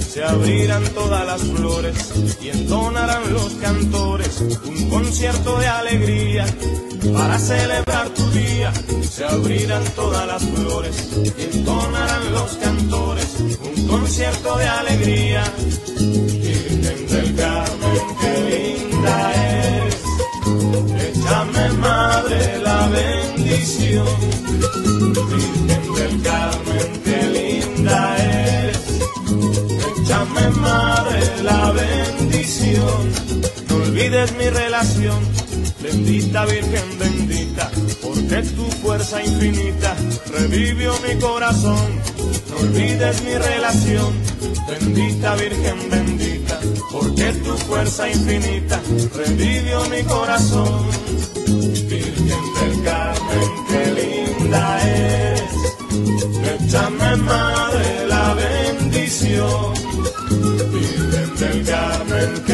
Se abrirán todas las flores y entonarán los cantores un concierto de alegría. Para celebrar tu día se abrirán todas las flores y entonarán los cantores un concierto de alegría. Virgen del Carmen, qué linda eres, échame madre la bendición. Virgen del Carmen, No olvides mi relación, bendita Virgen bendita, porque tu fuerza infinita revivió mi corazón. No olvides mi relación, bendita Virgen bendita, porque tu fuerza infinita revivió mi corazón. Virgen del Carmen, qué linda eres, échame madre la bendición. Virgen del Carmen,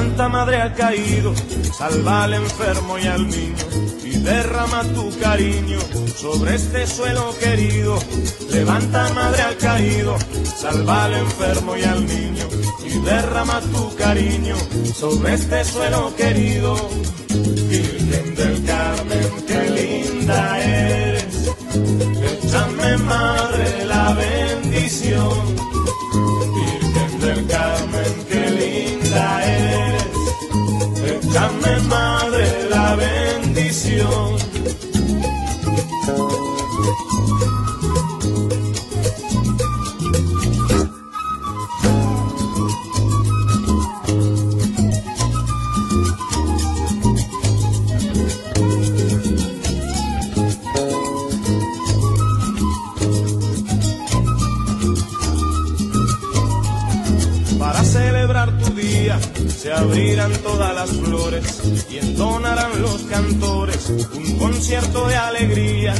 Levanta madre al caído, salva al enfermo y al niño, y derrama tu cariño sobre este suelo querido. Levanta madre al caído, salva al enfermo y al niño, y derrama tu cariño sobre este suelo querido. Virgen del Carmen, qué linda bendición. Se abrirán todas las flores y entonarán los cantores un concierto de alegría.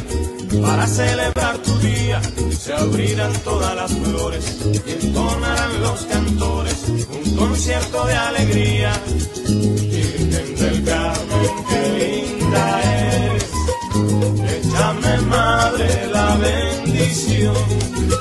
Para celebrar tu día se abrirán todas las flores y entonarán los cantores un concierto de alegría. Virgen del Carmen, qué linda eres, échame madre la bendición.